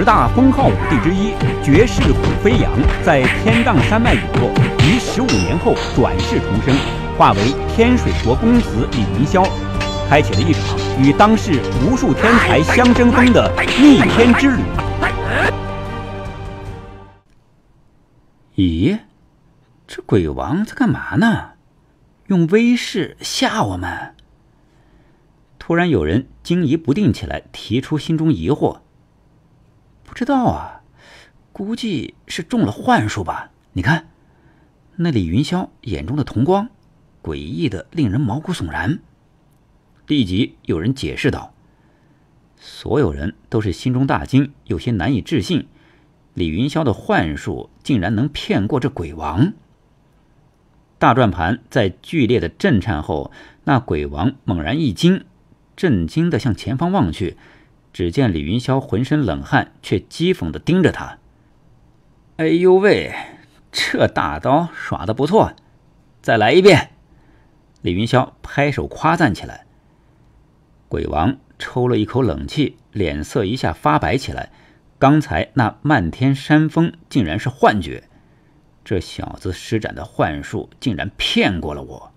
十大封号武帝之一绝世虎飞扬，在天荡山脉陨落，于十五年后转世重生，化为天水国公子李云霄，开启了一场与当世无数天才相争锋的逆天之旅。咦，这鬼王在干嘛呢？用威势吓我们？突然有人惊疑不定起来，提出心中疑惑。不知道啊，估计是中了幻术吧？你看，那李云霄眼中的瞳光，诡异的令人毛骨悚然。立即有人解释道：“所有人都是心中大惊，有些难以置信，李云霄的幻术竟然能骗过这鬼王。”大转盘在剧烈的震颤后，那鬼王猛然一惊，震惊的向前方望去。只见李云霄浑身冷汗，却讥讽的盯着他。哎呦喂，这大刀耍的不错，再来一遍！李云霄拍手夸赞起来。鬼王抽了一口冷气，脸色一下发白起来。刚才那漫天山峰竟然是幻觉，这小子施展的幻术竟然骗过了我。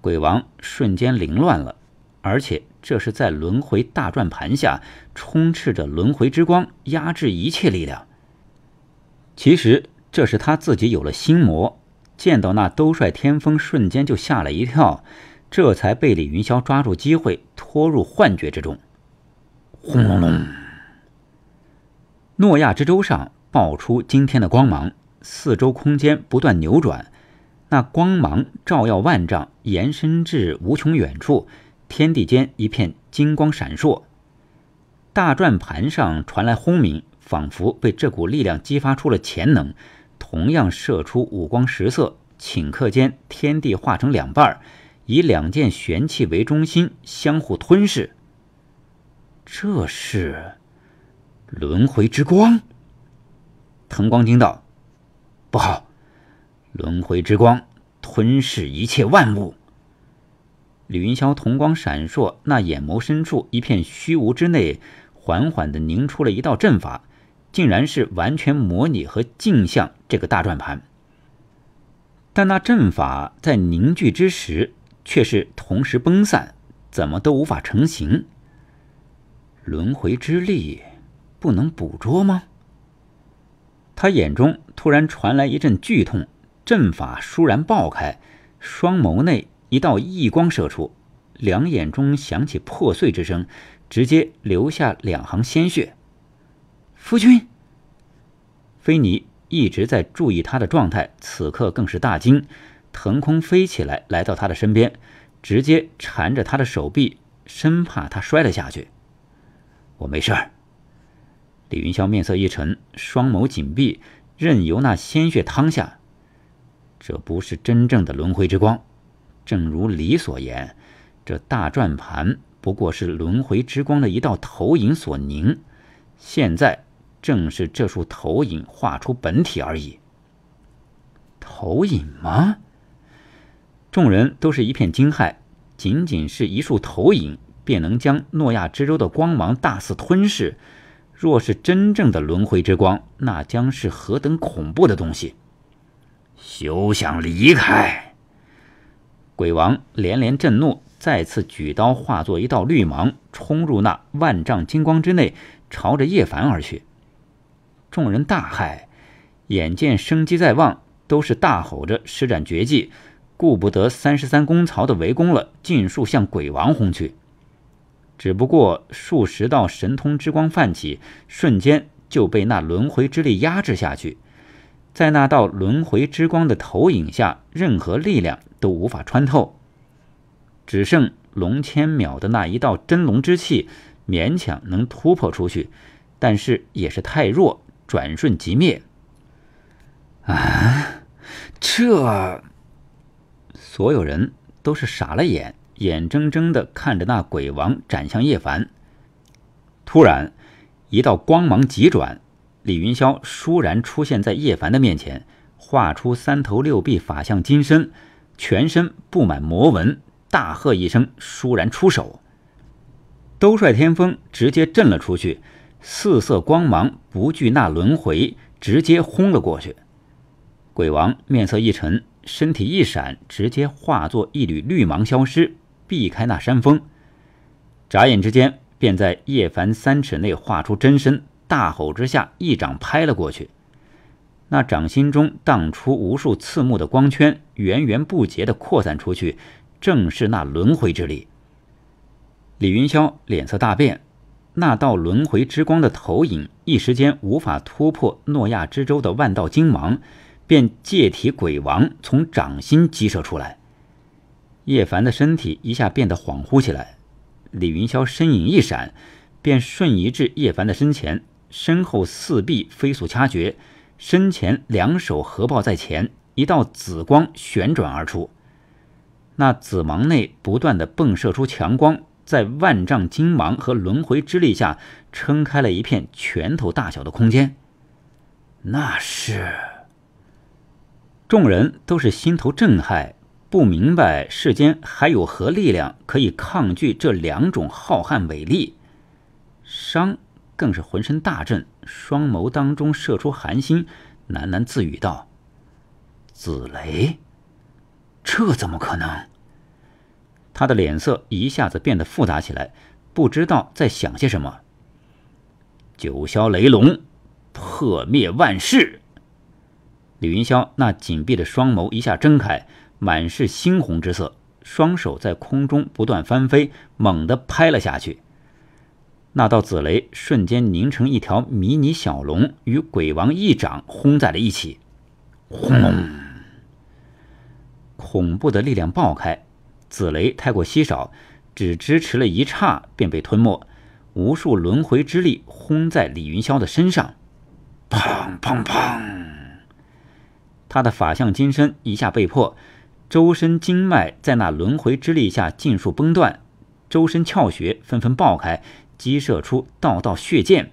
鬼王瞬间凌乱了，而且。这是在轮回大转盘下充斥着轮回之光，压制一切力量。其实这是他自己有了心魔，见到那兜率天风，瞬间就吓了一跳，这才被李云霄抓住机会拖入幻觉之中。轰隆隆，诺亚之舟上爆出惊天的光芒，四周空间不断扭转，那光芒照耀万丈，延伸至无穷远处。天地间一片金光闪烁，大转盘上传来轰鸣，仿佛被这股力量激发出了潜能，同样射出五光十色。顷刻间，天地化成两半，以两件玄器为中心，相互吞噬。这是轮回之光。藤光惊道：“不好，轮回之光吞噬一切万物。”李云霄瞳光闪烁，那眼眸深处一片虚无之内，缓缓地凝出了一道阵法，竟然是完全模拟和镜像这个大转盘。但那阵法在凝聚之时，却是同时崩散，怎么都无法成型。轮回之力不能捕捉吗？他眼中突然传来一阵剧痛，阵法倏然爆开，双眸内。一道异光射出，两眼中响起破碎之声，直接流下两行鲜血。夫君，菲尼一直在注意他的状态，此刻更是大惊，腾空飞起来，来到他的身边，直接缠着他的手臂，生怕他摔了下去。我没事儿。李云霄面色一沉，双眸紧闭，任由那鲜血淌下。这不是真正的轮回之光。正如李所言，这大转盘不过是轮回之光的一道投影所凝，现在正是这束投影画出本体而已。投影吗？众人都是一片惊骇，仅仅是一束投影，便能将诺亚之舟的光芒大肆吞噬。若是真正的轮回之光，那将是何等恐怖的东西！休想离开！鬼王连连震怒，再次举刀化作一道绿芒，冲入那万丈金光之内，朝着叶凡而去。众人大骇，眼见生机在望，都是大吼着施展绝技，顾不得三十三公曹的围攻了，尽数向鬼王轰去。只不过数十道神通之光泛起，瞬间就被那轮回之力压制下去。在那道轮回之光的投影下，任何力量都无法穿透，只剩龙千秒的那一道真龙之气勉强能突破出去，但是也是太弱，转瞬即灭。啊！这所有人都是傻了眼，眼睁睁的看着那鬼王斩向叶凡。突然，一道光芒急转。李云霄倏然出现在叶凡的面前，画出三头六臂法相金身，全身布满魔纹，大喝一声，倏然出手。兜率天风直接震了出去，四色光芒不惧那轮回，直接轰了过去。鬼王面色一沉，身体一闪，直接化作一缕绿芒消失，避开那山峰。眨眼之间，便在叶凡三尺内画出真身，大吼之下，一掌拍了过去。那掌心中荡出无数刺目的光圈，源源不竭地扩散出去，正是那轮回之力。李云霄脸色大变，那道轮回之光的投影，一时间无法突破诺亚之舟的万道金芒，便借体鬼王从掌心激射出来。叶凡的身体一下变得恍惚起来，李云霄身影一闪，便瞬移至叶凡的身前，身后四臂飞速掐诀。身前两手合抱在前，一道紫光旋转而出。那紫芒内不断的迸射出强光，在万丈金芒和轮回之力下，撑开了一片拳头大小的空间。那是众人都是心头震撼，不明白世间还有何力量可以抗拒这两种浩瀚伟力。伤。更是浑身大震，双眸当中射出寒星，喃喃自语道：“紫雷，这怎么可能？”他的脸色一下子变得复杂起来，不知道在想些什么。九霄雷龙，破灭万世。李云霄那紧闭的双眸一下睁开，满是猩红之色，双手在空中不断翻飞，猛地拍了下去。那道紫雷瞬间凝成一条迷你小龙，与鬼王一掌轰在了一起。轰隆！恐怖的力量爆开，紫雷太过稀少，只支持了一刹便被吞没。无数轮回之力轰在李云霄的身上，砰砰砰！他的法相金身一下被破，周身经脉在那轮回之力下尽数崩断，周身窍穴纷纷爆开。激射出道道血箭，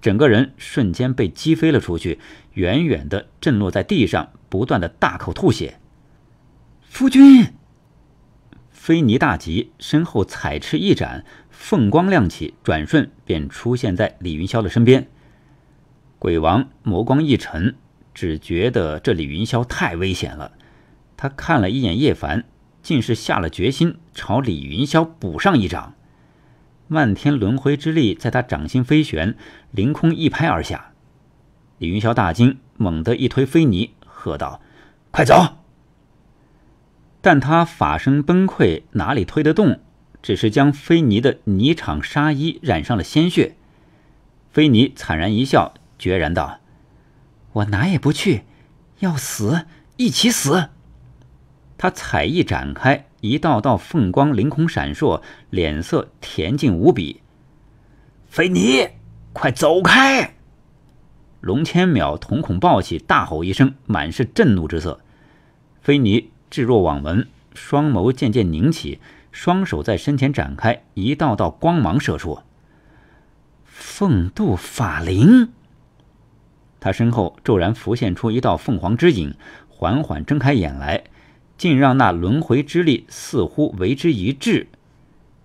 整个人瞬间被击飞了出去，远远的震落在地上，不断的大口吐血。夫君，菲尼大急，身后彩翅一展，凤光亮起，转瞬便出现在李云霄的身边。鬼王眸光一沉，只觉得这李云霄太危险了。他看了一眼叶凡，竟是下了决心，朝李云霄补上一掌。漫天轮回之力在他掌心飞旋，凌空一拍而下。李云霄大惊，猛地一推飞泥，喝道：“快走！”但他法身崩溃，哪里推得动？只是将飞泥的泥场纱衣染上了鲜血。飞泥惨然一笑，决然道：“我哪也不去，要死一起死。”他彩翼展开。一道道凤光凌空闪烁，脸色恬静无比。菲尼，快走开！龙千淼瞳孔暴起，大吼一声，满是震怒之色。菲尼置若罔闻，双眸渐渐凝起，双手在身前展开，一道道光芒射出。凤渡法灵。他身后骤然浮现出一道凤凰之影，缓缓睁开眼来。竟让那轮回之力似乎为之一滞，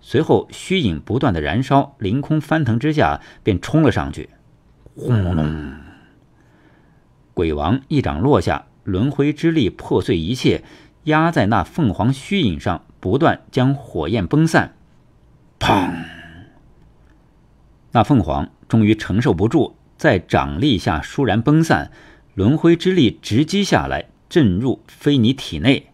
随后虚影不断的燃烧，凌空翻腾之下便冲了上去。轰隆隆！鬼王一掌落下，轮回之力破碎一切，压在那凤凰虚影上，不断将火焰崩散。砰！那凤凰终于承受不住，在掌力下倏然崩散，轮回之力直击下来，震入菲尼体内。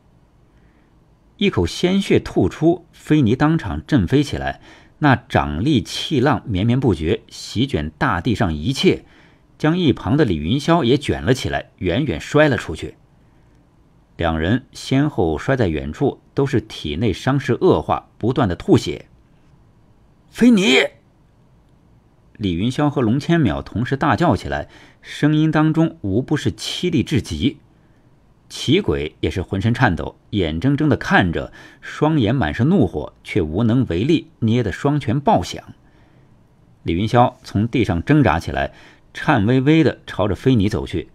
一口鲜血吐出，菲尼当场震飞起来，那掌力气浪绵绵不绝，席卷大地上一切，将一旁的李云霄也卷了起来，远远摔了出去。两人先后摔在远处，都是体内伤势恶化，不断的吐血。菲尼，李云霄和龙千淼同时大叫起来，声音当中无不是凄厉至极。奇鬼也是浑身颤抖，眼睁睁地看着，双眼满是怒火，却无能为力，捏得双拳爆响。李云霄从地上挣扎起来，颤巍巍地朝着菲尼走去。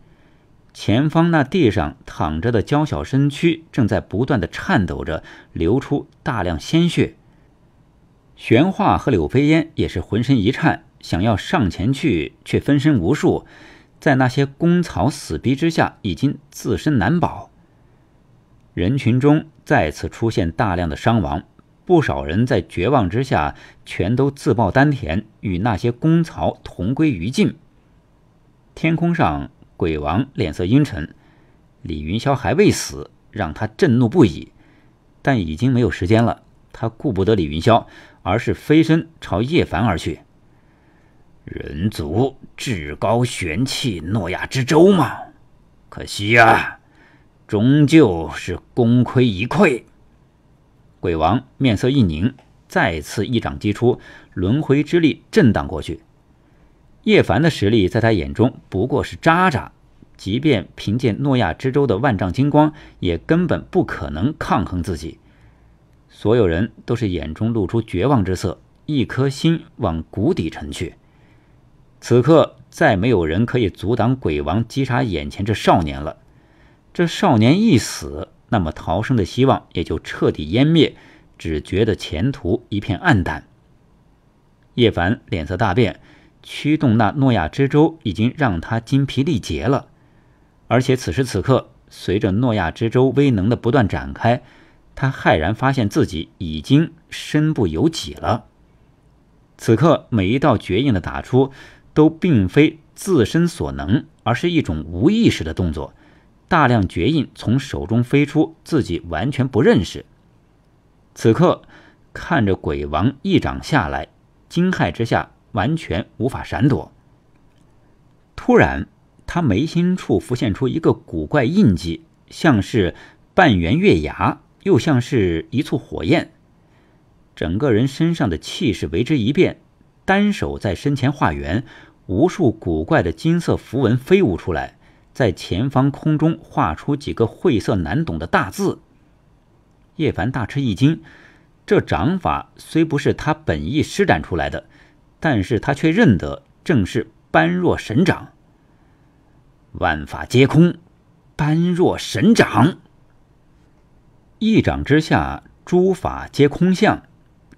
前方那地上躺着的娇小身躯正在不断地颤抖着，流出大量鲜血。玄化和柳飞烟也是浑身一颤，想要上前去，却分身无数，在那些公草死逼之下，已经自身难保。人群中再次出现大量的伤亡，不少人在绝望之下，全都自爆丹田，与那些公曹同归于尽。天空上，鬼王脸色阴沉，李云霄还未死，让他震怒不已，但已经没有时间了。他顾不得李云霄，而是飞身朝叶凡而去。人族至高玄气诺亚之舟吗？可惜呀，终究是功亏一篑。鬼王面色一凝，再次一掌击出，轮回之力震荡过去。叶凡的实力在他眼中不过是渣渣，即便凭借诺亚之舟的万丈金光，也根本不可能抗衡自己。所有人都是眼中露出绝望之色，一颗心往谷底沉去。此刻，再没有人可以阻挡鬼王击杀眼前这少年了。这少年一死，那么逃生的希望也就彻底湮灭，只觉得前途一片暗淡。叶凡脸色大变，驱动那诺亚之舟已经让他筋疲力竭了，而且此时此刻，随着诺亚之舟威能的不断展开。他骇然发现自己已经身不由己了。此刻每一道绝印的打出，都并非自身所能，而是一种无意识的动作。大量绝印从手中飞出，自己完全不认识。此刻看着鬼王一掌下来，惊骇之下完全无法闪躲。突然，他眉心处浮现出一个古怪印记，像是半圆月牙。又像是一簇火焰，整个人身上的气势为之一变，单手在身前画圆，无数古怪的金色符文飞舞出来，在前方空中画出几个晦涩难懂的大字。叶凡大吃一惊，这掌法虽不是他本意施展出来的，但是他却认得正是般若神掌。万法皆空，般若神掌。一掌之下，诸法皆空相，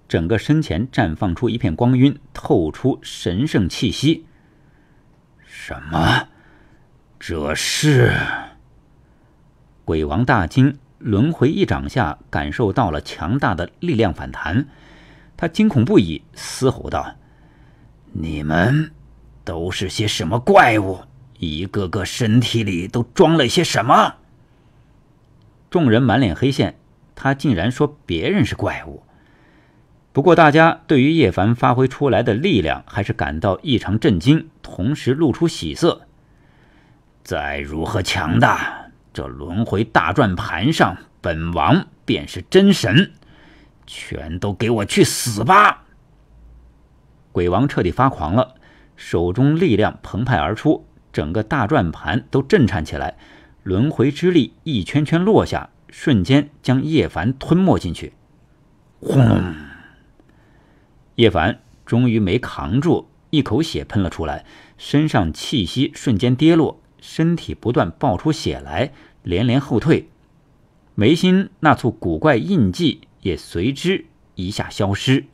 整个身前绽放出一片光晕，透出神圣气息。什么？这是？鬼王大惊，轮回一掌下感受到了强大的力量反弹，他惊恐不已，嘶吼道：“你们都是些什么怪物？一个个身体里都装了些什么？”众人满脸黑线，他竟然说别人是怪物。不过，大家对于叶凡发挥出来的力量还是感到异常震惊，同时露出喜色。再如何强大，这轮回大转盘上，本王便是真神，全都给我去死吧！鬼王彻底发狂了，手中力量澎湃而出，整个大转盘都震颤起来。轮回之力一圈圈落下，瞬间将叶凡吞没进去。轰！叶凡终于没扛住，一口血喷了出来，身上气息瞬间跌落，身体不断爆出血来，连连后退。眉心那处古怪印记也随之一下消失。